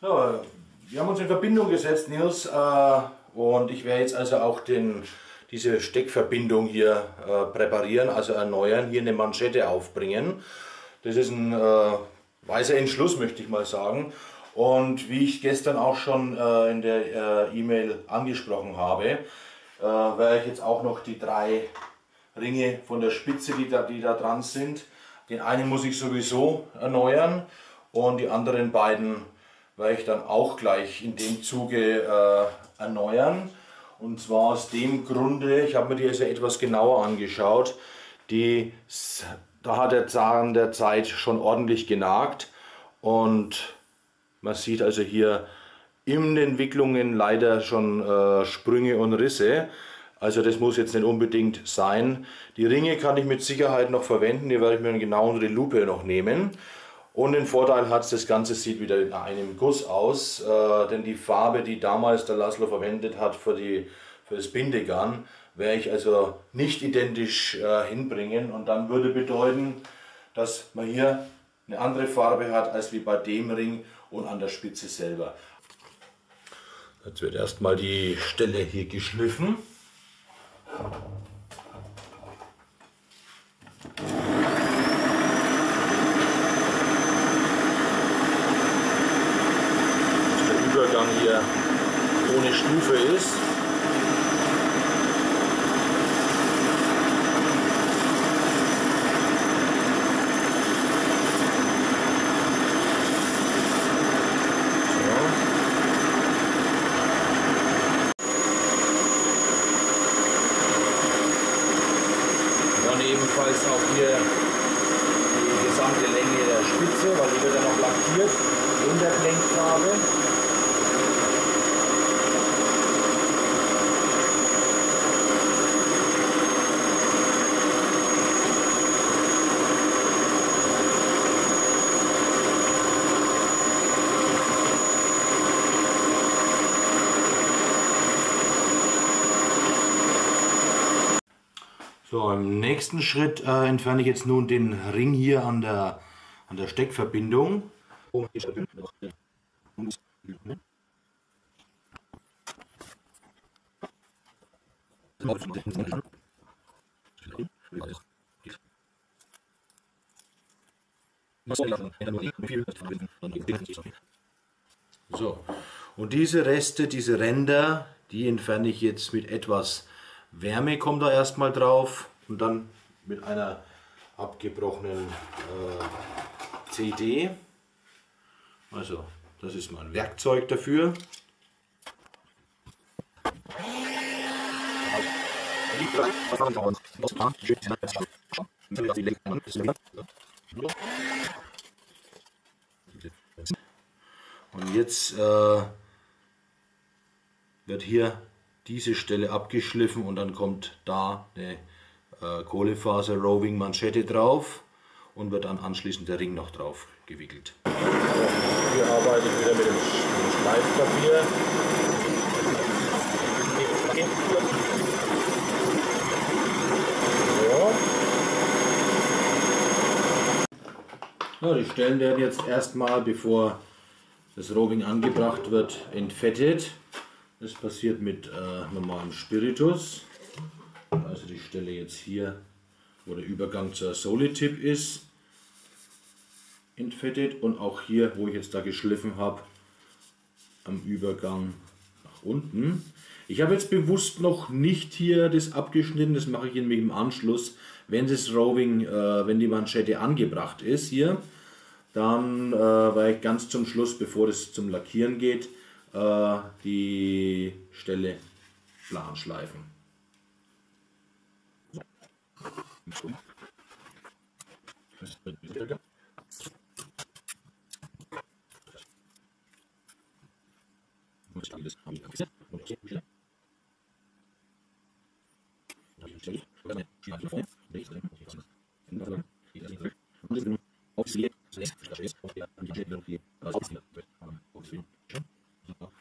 So, wir haben uns in Verbindung gesetzt, Nils, äh, und ich werde jetzt also auch den, diese Steckverbindung hier äh, präparieren, also erneuern, hier eine Manschette aufbringen. Das ist ein äh, weiser Entschluss, möchte ich mal sagen. Und wie ich gestern auch schon äh, in der äh, E-Mail angesprochen habe, äh, werde ich jetzt auch noch die drei Ringe von der Spitze, die da, die da dran sind, den einen muss ich sowieso erneuern und die anderen beiden werde ich dann auch gleich in dem Zuge äh, erneuern. Und zwar aus dem Grunde, ich habe mir die also etwas genauer angeschaut, die, da hat der Zahn der Zeit schon ordentlich genagt und man sieht also hier in den Entwicklungen leider schon äh, Sprünge und Risse. Also das muss jetzt nicht unbedingt sein. Die Ringe kann ich mit Sicherheit noch verwenden, die werde ich mir genau unter die Lupe noch nehmen. Und den Vorteil hat, das Ganze sieht wieder in einem Guss aus, äh, denn die Farbe, die damals der Laszlo verwendet hat für, die, für das Bindegarn, werde ich also nicht identisch äh, hinbringen und dann würde bedeuten, dass man hier eine andere Farbe hat als wie bei dem Ring und an der Spitze selber. Jetzt wird erstmal die Stelle hier geschliffen. Dass der Übergang hier ohne Stufe ist. ebenfalls auch hier die gesamte Länge der Spitze, weil die wird ja noch lackiert in der Blenkfarbe. So, im nächsten Schritt äh, entferne ich jetzt nun den Ring hier an der, an der Steckverbindung. So, und diese Reste, diese Ränder, die entferne ich jetzt mit etwas Wärme kommt da erstmal drauf und dann mit einer abgebrochenen äh, CD. Also das ist mein Werkzeug dafür. Und jetzt äh, wird hier diese Stelle abgeschliffen und dann kommt da eine äh, Kohlefaser Roving Manschette drauf und wird dann anschließend der Ring noch drauf gewickelt. Hier arbeite ich wieder mit dem, Schleifpapier. Ja, die Stellen werden jetzt erstmal, bevor das Roving angebracht wird, entfettet. Das passiert mit äh, normalem Spiritus. Also die Stelle jetzt hier, wo der Übergang zur Solitip ist, entfettet und auch hier, wo ich jetzt da geschliffen habe, am Übergang nach unten. Ich habe jetzt bewusst noch nicht hier das abgeschnitten, das mache ich im Anschluss, wenn das Roving, äh, wenn die Manschette angebracht ist hier, dann äh, weil ich ganz zum Schluss, bevor das zum Lackieren geht, äh, die Stelle plan schleifen. So.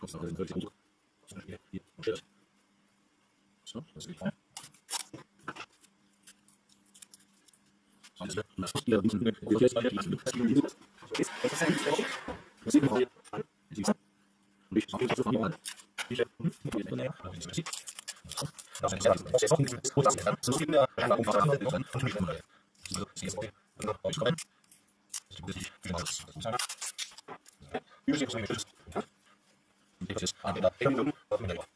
So, das wird hoch. So, das geht fein. Alles klar. Das ist hier. Das ist hier. Das ist hier. Das ist hier.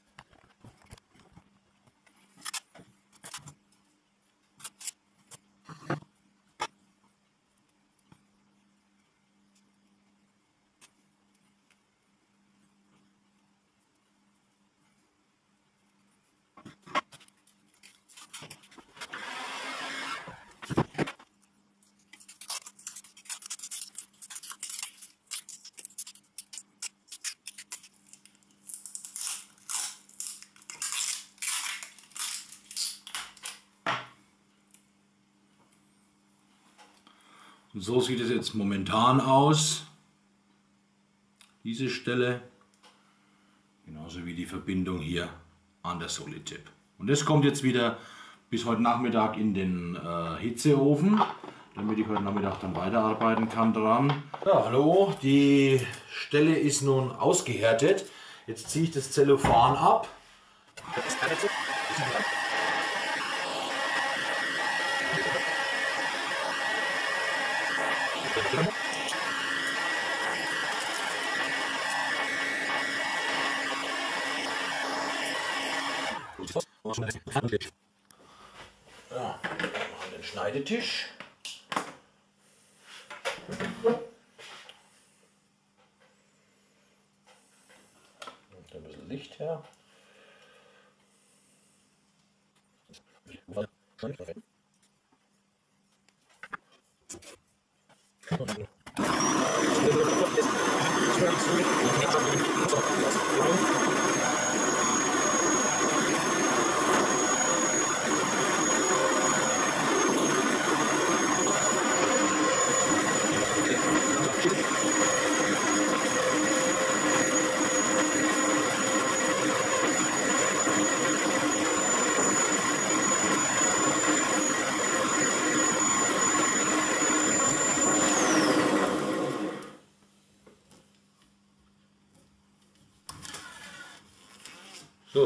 So sieht es jetzt momentan aus. Diese Stelle. Genauso wie die Verbindung hier an der Solitip. Und das kommt jetzt wieder bis heute Nachmittag in den äh, Hitzeofen, damit ich heute Nachmittag dann weiterarbeiten kann dran. Ja, hallo, die Stelle ist nun ausgehärtet. Jetzt ziehe ich das Zellophan ab. Ja, den Schneidetisch. Nimmt ein bisschen Licht her. So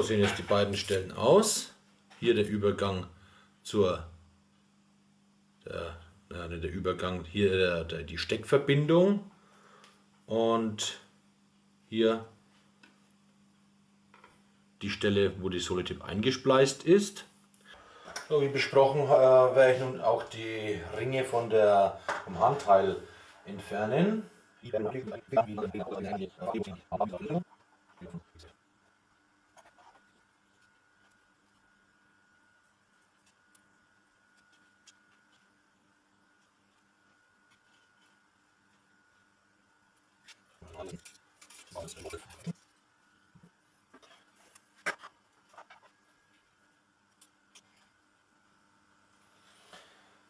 sehen jetzt die beiden Stellen aus. Hier der Übergang zur der, ja, der Übergang hier der, der, die Steckverbindung und hier die Stelle, wo die Solitip eingespleist ist. So, wie besprochen äh, werde ich nun auch die Ringe von der, vom Handteil entfernen.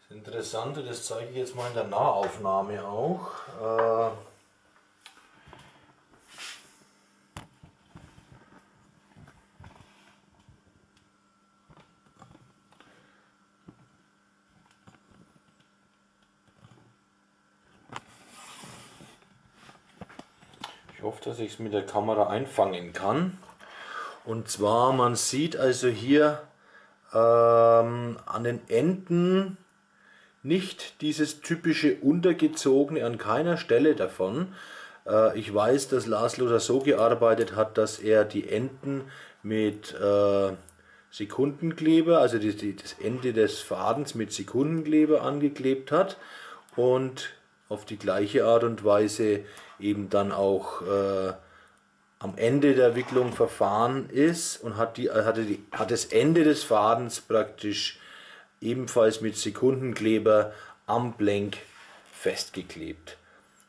Das Interessante, das zeige ich jetzt mal in der Nahaufnahme auch. Äh hoffe, dass ich es mit der Kamera einfangen kann. Und zwar, man sieht also hier ähm, an den Enden nicht dieses typische untergezogene an keiner Stelle davon. Äh, ich weiß, dass Lars Luther so gearbeitet hat, dass er die Enden mit äh, Sekundenkleber, also die, die, das Ende des Fadens mit Sekundenkleber angeklebt hat und auf die gleiche Art und Weise eben dann auch äh, am Ende der Wicklung verfahren ist und hat, die, hatte die, hat das Ende des Fadens praktisch ebenfalls mit Sekundenkleber am Blenk festgeklebt.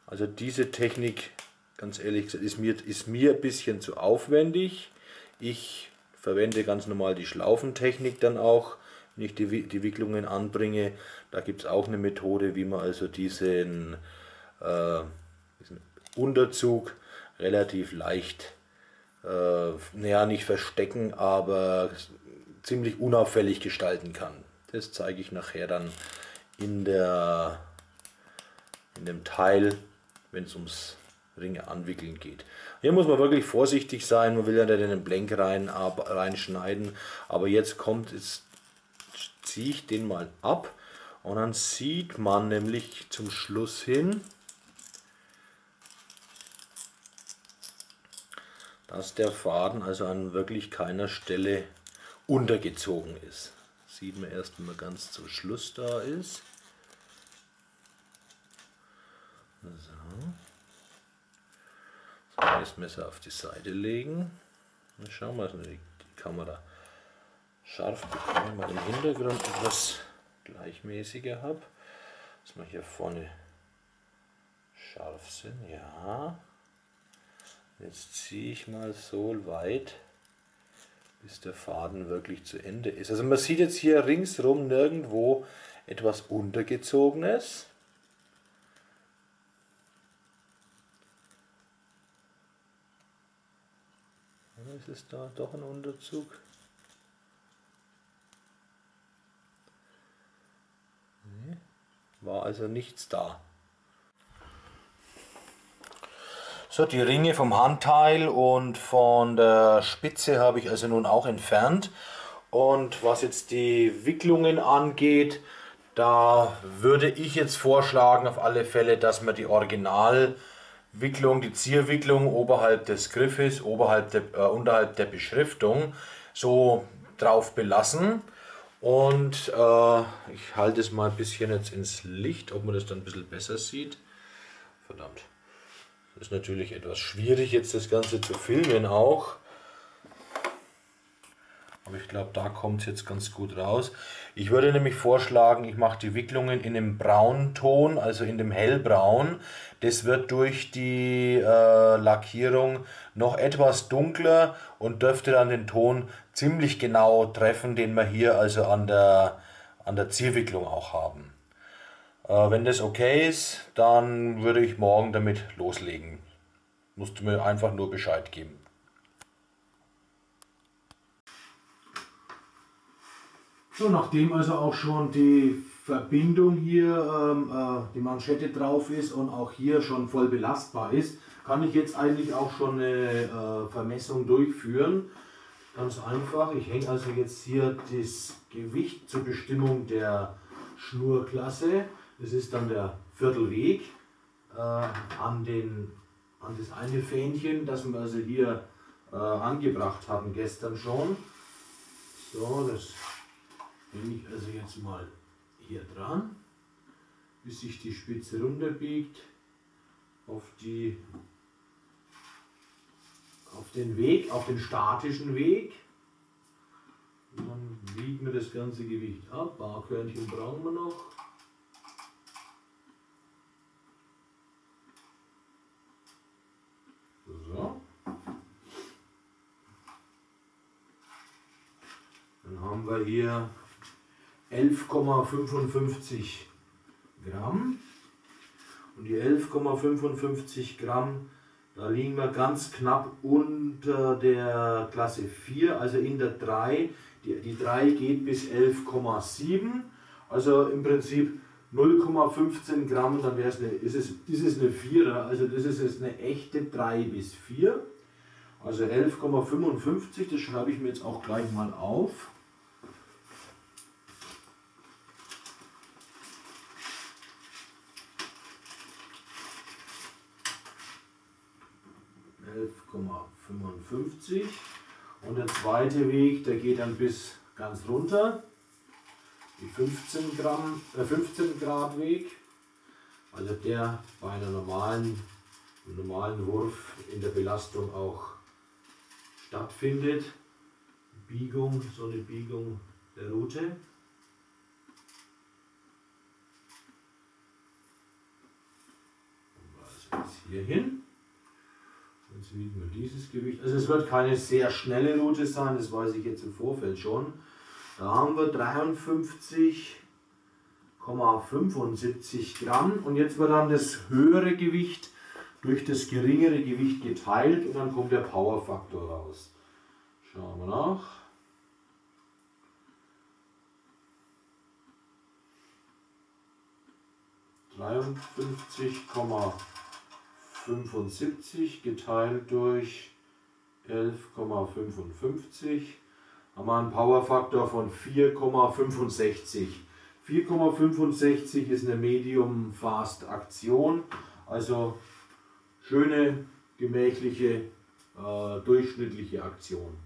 Also diese Technik, ganz ehrlich gesagt, ist mir, ist mir ein bisschen zu aufwendig. Ich verwende ganz normal die Schlaufentechnik dann auch, ich die, die Wicklungen anbringe. Da gibt es auch eine Methode, wie man also diesen, äh, diesen Unterzug relativ leicht, äh, naja, nicht verstecken, aber ziemlich unauffällig gestalten kann. Das zeige ich nachher dann in, der, in dem Teil, wenn es ums Ringe anwickeln geht. Hier muss man wirklich vorsichtig sein, man will ja nicht in den Blenk rein, ab, reinschneiden, aber jetzt kommt, jetzt ziehe ich den mal ab und dann sieht man nämlich zum Schluss hin, dass der Faden also an wirklich keiner Stelle untergezogen ist. Sieht man erst, wenn man ganz zum Schluss da ist. So. Das Messer auf die Seite legen. Dann schauen wir, dass die Kamera scharf bekommen, mal im Hintergrund etwas gleichmäßiger habe. Dass wir hier vorne scharf sind. Ja. Jetzt ziehe ich mal so weit, bis der Faden wirklich zu Ende ist. Also man sieht jetzt hier ringsrum nirgendwo etwas untergezogenes. Ist es da doch ein Unterzug? War also nichts da. So, die Ringe vom Handteil und von der Spitze habe ich also nun auch entfernt. Und was jetzt die Wicklungen angeht, da würde ich jetzt vorschlagen auf alle Fälle, dass man die Originalwicklung, die Zierwicklung oberhalb des Griffes, oberhalb der, äh, unterhalb der Beschriftung so drauf belassen. Und äh, ich halte es mal ein bisschen jetzt ins Licht, ob man das dann ein bisschen besser sieht. Verdammt. Das ist natürlich etwas schwierig jetzt das Ganze zu filmen auch. Aber ich glaube, da kommt es jetzt ganz gut raus. Ich würde nämlich vorschlagen, ich mache die Wicklungen in dem Braunton, also in dem Hellbraun. Das wird durch die äh, Lackierung noch etwas dunkler und dürfte dann den Ton ziemlich genau treffen, den wir hier also an der, an der Zierwicklung auch haben. Äh, wenn das okay ist, dann würde ich morgen damit loslegen. Musst du mir einfach nur Bescheid geben. So, nachdem also auch schon die Verbindung hier, ähm, äh, die Manschette drauf ist und auch hier schon voll belastbar ist, kann ich jetzt eigentlich auch schon eine äh, Vermessung durchführen. Ganz einfach, ich hänge also jetzt hier das Gewicht zur Bestimmung der Schnurklasse das ist dann der Viertelweg äh, an, den, an das eine Fähnchen, das wir also hier äh, angebracht haben gestern schon. So, das nehme ich also jetzt mal hier dran, bis sich die Spitze runterbiegt auf die auf den Weg, auf den statischen Weg. Dann wiegen wir das ganze Gewicht ab. Barkörnchen brauchen wir noch. haben wir hier 11,55 Gramm. Und die 11,55 Gramm, da liegen wir ganz knapp unter der Klasse 4, also in der 3. Die, die 3 geht bis 11,7, also im Prinzip 0,15 Gramm, dann wäre es eine, ist es, ist es eine 4er, also das ist jetzt eine echte 3 bis 4. Also 11,55, das schreibe ich mir jetzt auch gleich mal auf. 11,55 und der zweite Weg, der geht dann bis ganz runter, die 15, Gramm, äh 15 Grad Weg, also der bei einer normalen, normalen Wurf in der Belastung auch stattfindet. Biegung, so eine Biegung der Route. Bis hierhin. Jetzt wiegen wir dieses Gewicht. Also es wird keine sehr schnelle Route sein, das weiß ich jetzt im Vorfeld schon. Da haben wir 53,75 Gramm und jetzt wird dann das höhere Gewicht durch das geringere Gewicht geteilt und dann kommt der Powerfaktor raus. Schauen wir nach. Dreiundfünfzig 75 geteilt durch 11,55 haben wir einen Powerfaktor von 4,65. 4,65 ist eine Medium Fast Aktion, also schöne, gemächliche, äh, durchschnittliche Aktion.